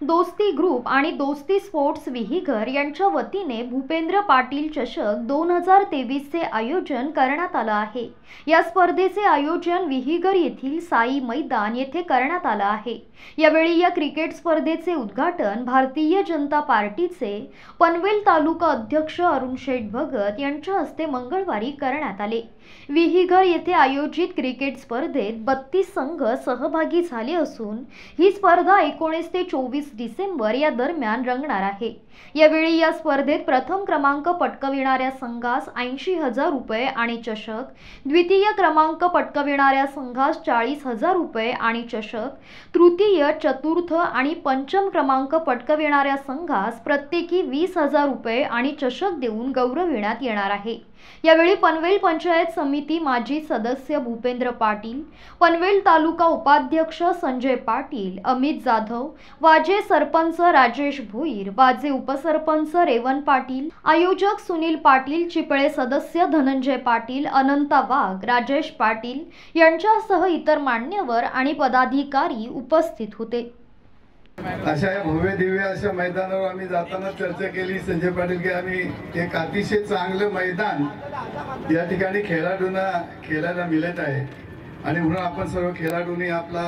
दोस्ती ग्रुप आणि दोस्ती स्पोर्ट्स विहीगर यांच्या वतीने भूपेंद्र पाटील चषक दोन हजार तेवीसचे आयोजन करण्यात आलं आहे. या स्पर्धेचे आयोजन विहीगर येथील साई मैदान येथे करण्यात आलं आहे. यावेळी या क्रिकेट स्पर्धेचे उद्घाटन भारतीय जनता पार्टीचे पनवेल तालुका अध्यक्ष अरुण शेठ भगत यांच्या हस्ते मंगळवारी करण्यात आले. विहीगर येथे आयोजित क्रिकेट स्पर्धेत बत्तीस संघ सहभागी झाले असून ही स्पर्धा एकोणीस ते चोवीस डिसेंबर या दरम्यान रंगणार आहे. यावेळी या स्पर्धेत प्रथम क्रमांक पटकविणाऱ्या संघास ऐंशी हजार रुपये आणि चषक द्वितीय क्रमांक पटकविणाऱ्या संघास चाळीस हजार रुपये आणि चषक तृतीय चतुर्थ आणि पंचम क्रमांक पटकविणाऱ्या संघास प्रत्येकी वीस हजार रुपये आणि चषक देऊन गौरविण्यात येणार आहे. यावेळी पनवेल पंचायत समिती माजी सदस्य भूपेंद्र पाटील पनवेल तालुका उपाध्यक्ष संजय पाटील अमित जाधव वाजे सरपंच राजेश भोईर वाजे उपसरपंच रेवन पाटील आयोजक सुनील पाटील चिपळे सदस्य धनंजय पाटील अनंता वाघ राजेश पाटील यांच्यासह इतर मान्यवर आणि पदाधिकारी उपस्थित होते. अशा या भव्य दिव्य अशा मैदानावर आम्ही जाताना चर्चा केली. संजय पाटील की आम्ही एक अतिशय चांगलं मैदान या ठिकाणी खेळाडूंना खेळायला मिळत आहे. आणि म्हणून आपण सर्व खेळाडूंनी आपला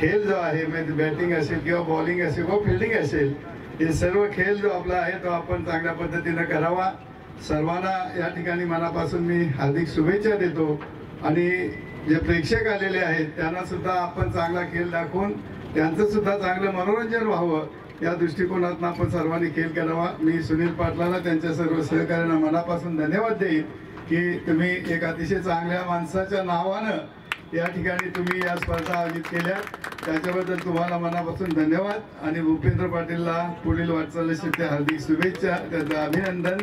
खेळ जो आहे म्हणजे बॅटिंग असेल किंवा बॉलिंग असेल किंवा फिल्डिंग असेल हे सर्व खेळ जो आपला आहे तो आपण चांगल्या पद्धतीनं करावा. सर्वांना या ठिकाणी मनापासून मी हार्दिक शुभेच्छा देतो. आणि जे प्रेक्षक आलेले आहेत त्यांना सुद्धा आपण चांगला खेळ दाखवून त्यांचं सुद्धा चांगलं मनोरंजन व्हावं. या दृष्टिकोनातून आपण सर्वांनी खेळ करावा. मी सुनील पाटलांना त्यांच्या सर्व सहकार्यांना मनापासून धन्यवाद देईन की तुम्ही एक अतिशय चांगल्या माणसाच्या नावानं या ठिकाणी तुम्ही या स्पर्धा आयोजित केल्या. त्याच्याबद्दल तुम्हाला मनापासून धन्यवाद. आणि भूपेंद्र पाटीलला पुढील वाटचालीसाठी हार्दिक शुभेच्छा. त्याचं अभिनंदन.